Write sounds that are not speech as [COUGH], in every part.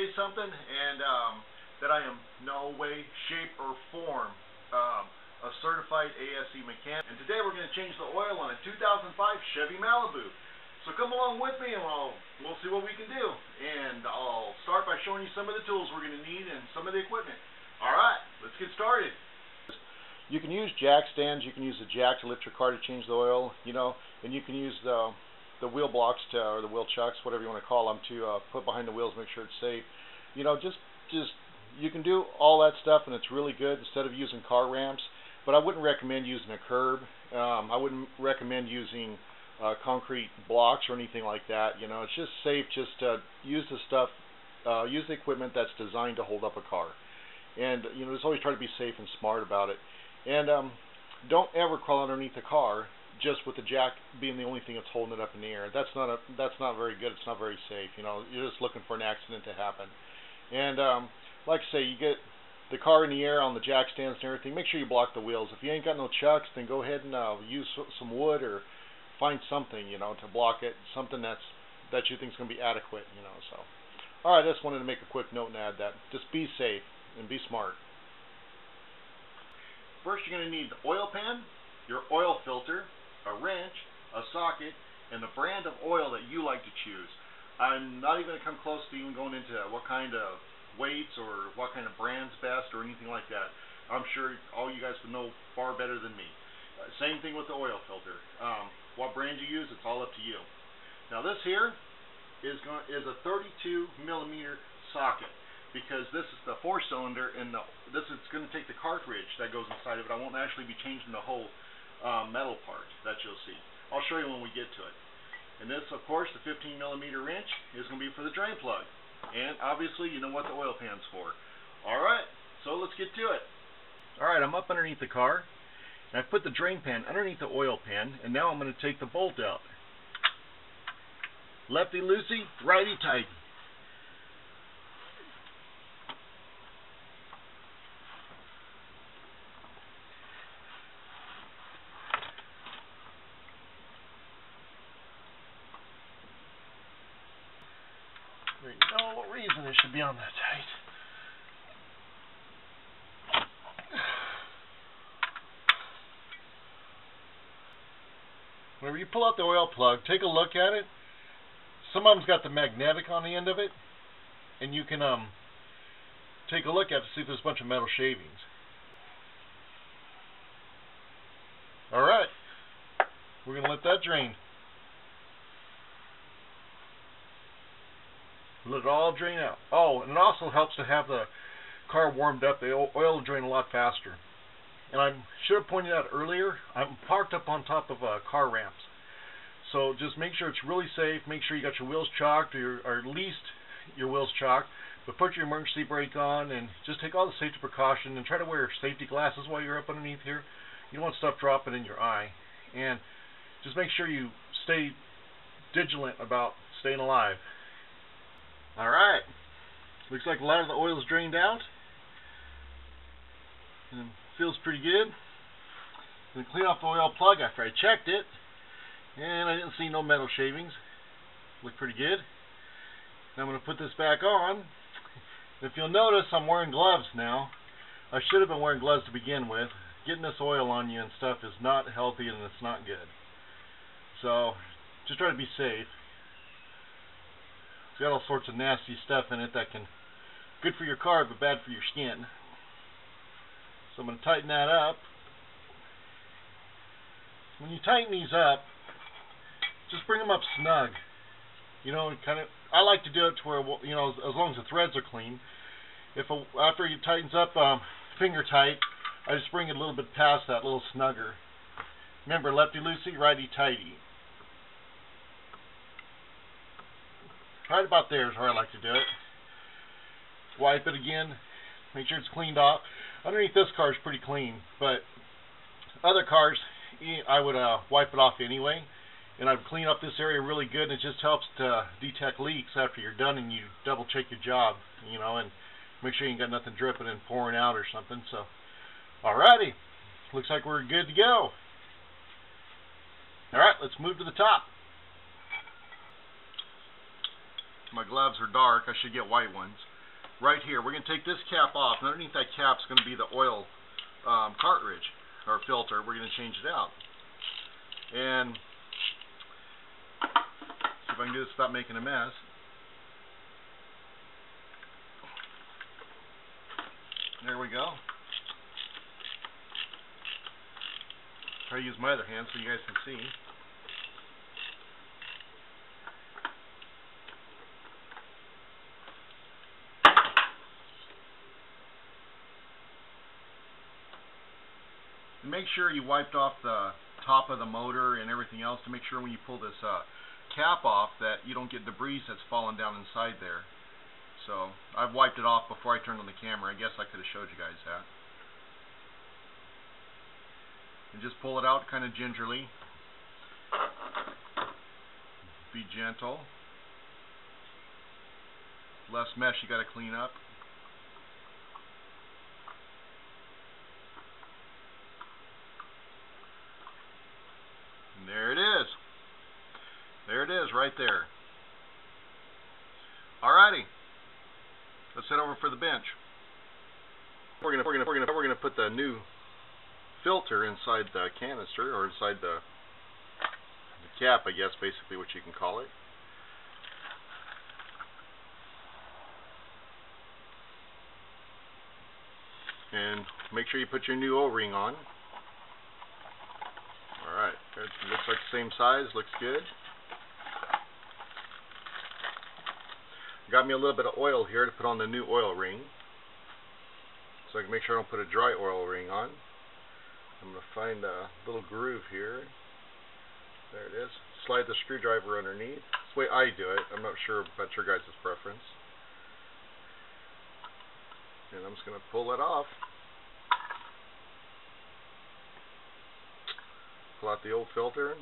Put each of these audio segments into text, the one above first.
say something, and um, that I am no way, shape, or form um, a certified ASE mechanic. And today we're going to change the oil on a 2005 Chevy Malibu. So come along with me and we'll, we'll see what we can do. And I'll start by showing you some of the tools we're going to need and some of the equipment. Alright, let's get started. You can use jack stands, you can use the jack to lift your car to change the oil, you know, and you can use the the wheel blocks to, or the wheel chucks, whatever you want to call them, to uh, put behind the wheels, make sure it's safe. You know, just just you can do all that stuff, and it's really good instead of using car ramps. But I wouldn't recommend using a curb. Um, I wouldn't recommend using uh, concrete blocks or anything like that. You know, it's just safe just to use the stuff, uh, use the equipment that's designed to hold up a car. And you know, just always try to be safe and smart about it. And um, don't ever crawl underneath the car just with the jack being the only thing that's holding it up in the air. That's not a that's not very good. It's not very safe. You know, you're just looking for an accident to happen. And um, like I say, you get the car in the air on the jack stands and everything. Make sure you block the wheels. If you ain't got no chucks, then go ahead and uh, use some wood or find something you know to block it. Something that's that you think is going to be adequate. You know. So, all right. I just wanted to make a quick note and add that. Just be safe and be smart. First, you're going to need the oil pan, your oil filter, a wrench, a socket, and the brand of oil that you like to choose. I'm not even going to come close to even going into what kind of weights or what kind of brand's best or anything like that. I'm sure all you guys would know far better than me. Uh, same thing with the oil filter. Um, what brand you use, it's all up to you. Now this here is going is a 32 millimeter socket because this is the four cylinder and the, this is going to take the cartridge that goes inside of it. I won't actually be changing the whole uh, metal part that you'll see. I'll show you when we get to it. And this, of course, the 15 millimeter wrench is going to be for the drain plug. And obviously, you know what the oil pan's for. Alright, so let's get to it. Alright, I'm up underneath the car. And I've put the drain pan underneath the oil pan. And now I'm going to take the bolt out. Lefty loosey, righty tighty. There's no be on that tight. Whenever you pull out the oil plug, take a look at it. Some of them's got the magnetic on the end of it, and you can um take a look at it to see if there's a bunch of metal shavings. Alright, we're going to let that drain. Let it all drain out. Oh, and it also helps to have the car warmed up. The oil will drain a lot faster. And I should have pointed out earlier, I'm parked up on top of uh, car ramps. So just make sure it's really safe. Make sure you got your wheels chocked, or, your, or at least your wheels chocked. But put your emergency brake on and just take all the safety precaution and try to wear safety glasses while you're up underneath here. You don't want stuff dropping in your eye. And just make sure you stay vigilant about staying alive. Alright. Looks like a lot of the oil is drained out. And it feels pretty good. I'm going to clean off the oil plug after I checked it. And I didn't see no metal shavings. Look pretty good. I'm going to put this back on. If you'll notice, I'm wearing gloves now. I should have been wearing gloves to begin with. Getting this oil on you and stuff is not healthy and it's not good. So, just try to be safe. It's got all sorts of nasty stuff in it that can good for your car but bad for your skin. So I'm going to tighten that up. When you tighten these up, just bring them up snug. You know, kind of. I like to do it to where you know, as, long as the threads are clean. If a, after it tightens up um, finger tight, I just bring it a little bit past that, little snugger. Remember, lefty loosey, righty tighty. Right about there is where I like to do it. Wipe it again. Make sure it's cleaned off. Underneath this car is pretty clean, but other cars, I would uh, wipe it off anyway. And I'd clean up this area really good, and it just helps to detect leaks after you're done and you double check your job, you know, and make sure you ain't got nothing dripping and pouring out or something. So, alrighty. Looks like we're good to go. Alright, let's move to the top. My gloves are dark. I should get white ones. right here. We're going to take this cap off. And underneath that cap is going to be the oil um, cartridge or filter. We're going to change it out. And see if I can do this without making a mess. There we go. Try to use my other hand so you guys can see. Make sure you wiped off the top of the motor and everything else to make sure when you pull this uh, cap off that you don't get debris that's fallen down inside there. So I've wiped it off before I turned on the camera. I guess I could have showed you guys that. And just pull it out kind of gingerly. Be gentle. Less mesh you got to clean up. And there it is. There it is right there. Alrighty. Let's head over for the bench. We're gonna we're gonna we're gonna we're gonna put the new filter inside the canister or inside the, the cap, I guess, basically what you can call it. And make sure you put your new O-ring on. It looks like the same size, looks good. Got me a little bit of oil here to put on the new O-ring. So I can make sure I don't put a dry O-ring on. I'm going to find a little groove here. There it is. Slide the screwdriver underneath. That's the way I do it. I'm not sure that's your guys' preference. And I'm just going to pull it off. Pull out the old filter.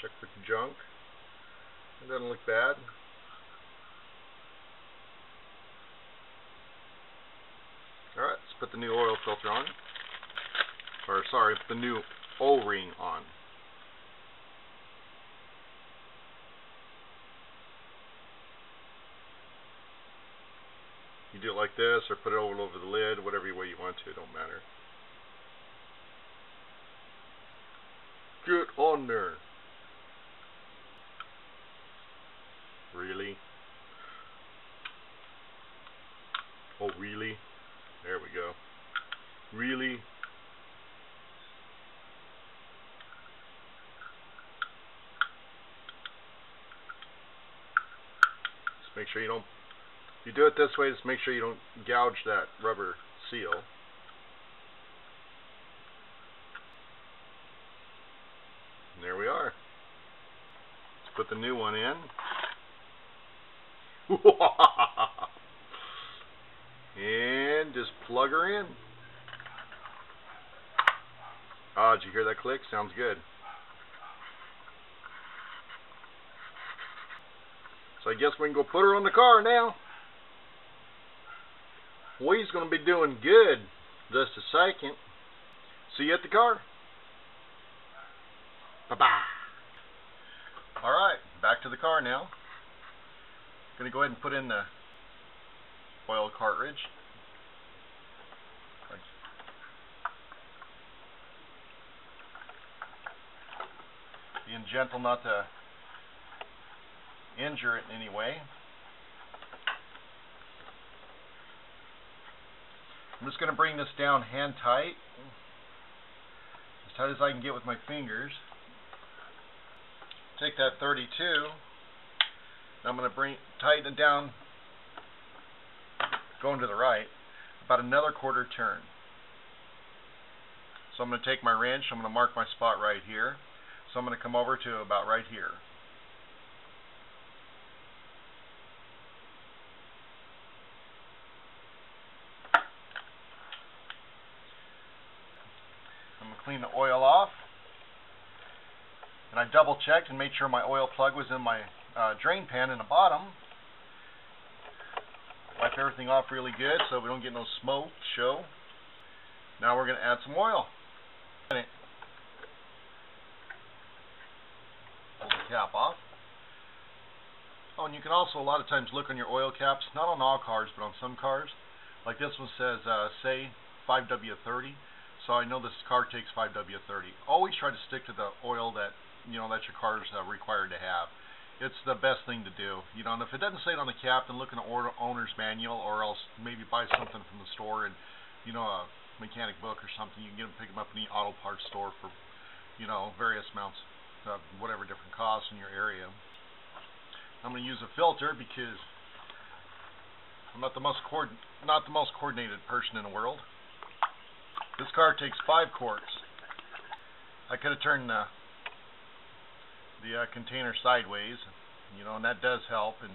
Check for junk. It doesn't look bad. Alright, let's put the new oil filter on. Or, sorry, the new O-ring on. You do it like this, or put it all over the lid, whatever way you want to, it don't matter. Get on there. Really? Oh, really? There we go. Really? Just make sure you don't, you do it this way, just make sure you don't gouge that rubber seal. And there we are. Let's put the new one in. [LAUGHS] and just plug her in. Ah, did you hear that click? Sounds good. So I guess we can go put her on the car now. We's going to be doing good just a second. See you at the car. Bye-bye. Alright, back to the car now. Going to go ahead and put in the oil cartridge. Being gentle not to injure it in any way. I'm just going to bring this down hand tight, as tight as I can get with my fingers. Take that 32, and I'm going to bring tighten it down going to the right, about another quarter turn. So I'm going to take my wrench, I'm going to mark my spot right here. So I'm going to come over to about right here. Clean the oil off. And I double checked and made sure my oil plug was in my uh, drain pan in the bottom. Wipe everything off really good so we don't get no smoke show. Now we're going to add some oil. Pull the cap off. Oh, and you can also a lot of times look on your oil caps, not on all cars, but on some cars. Like this one says, uh, say 5W30. So I know this car takes 5W30. Always try to stick to the oil that you know that your car is uh, required to have. It's the best thing to do. You know, and if it doesn't say it on the cap, then look in the owner's manual, or else maybe buy something from the store and you know a mechanic book or something. You can get them pick them up in the auto parts store for you know various amounts, uh, whatever different costs in your area. I'm going to use a filter because I'm not the most coord not the most coordinated person in the world. This car takes five quarts. I could have turned the the uh, container sideways, you know, and that does help, and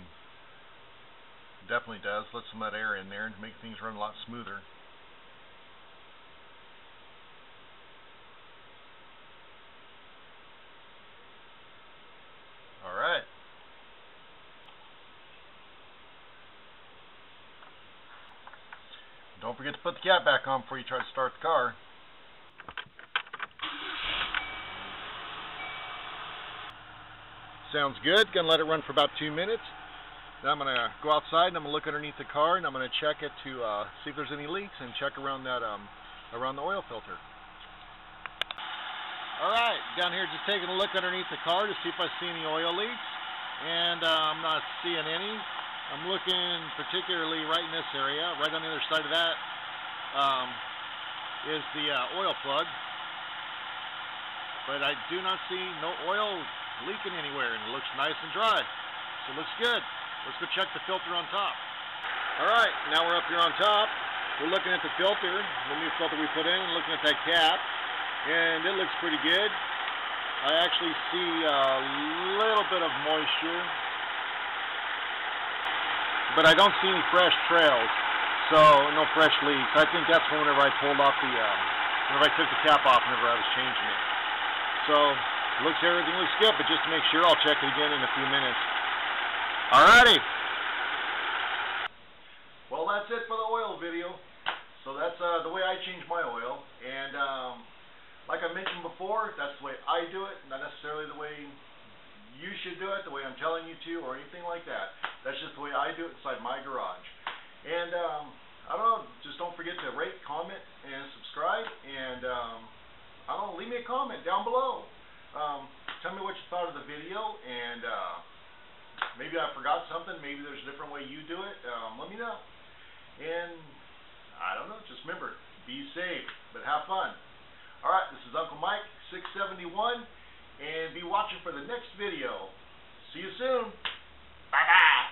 definitely does. Let some of that air in there and make things run a lot smoother. Don't forget to put the cap back on before you try to start the car. Sounds good. Gonna let it run for about two minutes. Then I'm gonna go outside and I'm gonna look underneath the car and I'm gonna check it to uh, see if there's any leaks and check around that um, around the oil filter. All right, down here just taking a look underneath the car to see if I see any oil leaks, and uh, I'm not seeing any. I'm looking particularly right in this area, right on the other side of that um, is the uh, oil plug. But I do not see no oil leaking anywhere, and it looks nice and dry. So it looks good. Let's go check the filter on top. All right, now we're up here on top. We're looking at the filter, the new filter we put in, looking at that cap, and it looks pretty good. I actually see a little bit of moisture but I don't see any fresh trails, so no fresh leaks. I think that's whenever I pulled off the, um, whenever I took the cap off whenever I was changing it. So, looks everything looks good, but just to make sure, I'll check it again in a few minutes. Alrighty. Well, that's it for the oil video. So that's uh, the way I change my oil, and um, like I mentioned before, that's the way I do it, not necessarily the way you should do it the way I'm telling you to or anything like that. That's just the way I do it inside my garage. And um, I don't know, just don't forget to rate, comment, and subscribe. And um, I don't know, leave me a comment down below. Um, tell me what you thought of the video, and uh, maybe I forgot something. Maybe there's a different way you do it. Um, let me know. And I don't know, just remember, be safe, but have fun. All right, this is Uncle Mike, 671 and be watching for the next video. See you soon. Bye-bye.